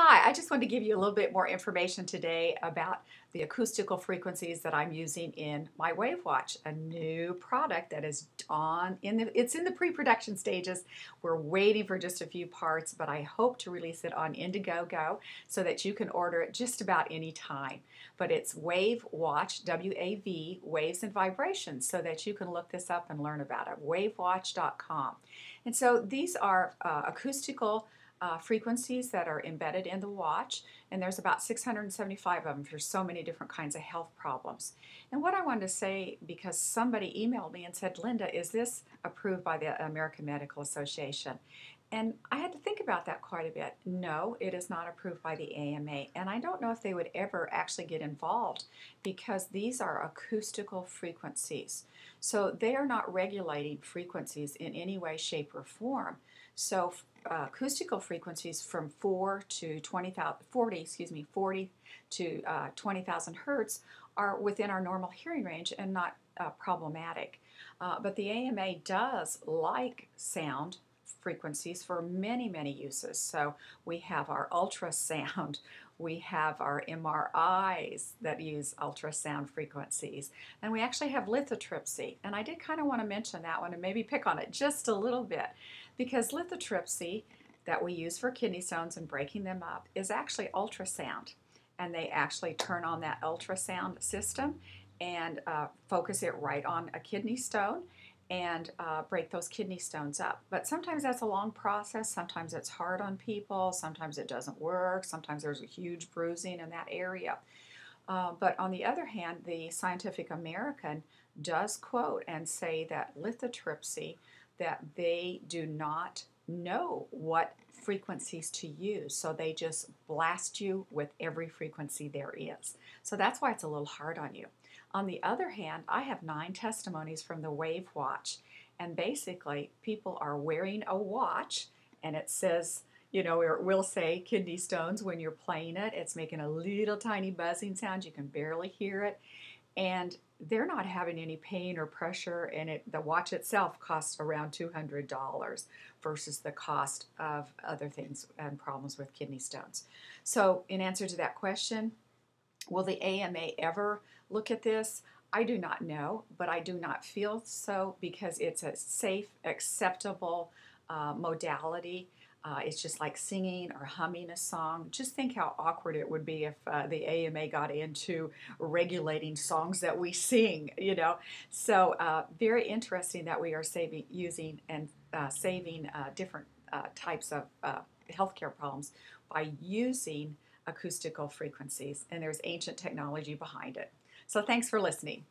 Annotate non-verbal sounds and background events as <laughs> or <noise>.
Hi, I just wanted to give you a little bit more information today about the acoustical frequencies that I'm using in my WAVwatch, a new product that is on in the it's in the pre-production stages. We're waiting for just a few parts, but I hope to release it on Indiegogo so that you can order it just about any time. But it's WAVwatch, W-A-V, Waves and Vibrations, so that you can look this up and learn about it. WAVwatch.com. And so these are uh, acoustical uh, frequencies that are embedded in the watch, and there's about 675 of them for so many different kinds of health problems. And what I wanted to say, because somebody emailed me and said, Linda, is this approved by the American Medical Association? And I had to think about that quite a bit. No, it is not approved by the AMA, and I don't know if they would ever actually get involved because these are acoustical frequencies. So they are not regulating frequencies in any way, shape, or form. So acoustical frequencies from 4 to 20,000, 40, excuse me, 40 to uh, 20,000 hertz are within our normal hearing range and not uh, problematic. Uh, but the AMA does like sound frequencies for many, many uses. So we have our ultrasound, <laughs> we have our MRIs that use ultrasound frequencies, and we actually have lithotripsy. And I did kind of want to mention that one and maybe pick on it just a little bit because lithotripsy that we use for kidney stones and breaking them up is actually ultrasound. And they actually turn on that ultrasound system and uh, focus it right on a kidney stone and uh, break those kidney stones up. But sometimes that's a long process. Sometimes it's hard on people. Sometimes it doesn't work. Sometimes there's a huge bruising in that area. Uh, but on the other hand, the Scientific American does quote and say that lithotripsy, that they do not know what frequencies to use. So they just blast you with every frequency there is. So that's why it's a little hard on you. On the other hand, I have nine testimonies from the WAVwatch, and basically, people are wearing a watch and it says, you know, it will say kidney stones when you're playing it. It's making a little tiny buzzing sound. You can barely hear it. And they're not having any pain or pressure, and it, the watch itself costs around $200 versus the cost of other things and problems with kidney stones. So, in answer to that question, Will the AMA ever look at this? I do not know, but I do not feel so because it's a safe, acceptable uh, modality. Uh, it's just like singing or humming a song. Just think how awkward it would be if uh, the AMA got into regulating songs that we sing, you know. So, uh, very interesting that we are saving, using and uh, saving uh, different types of healthcare problems by using acoustical frequencies, and there's ancient technology behind it. So thanks for listening.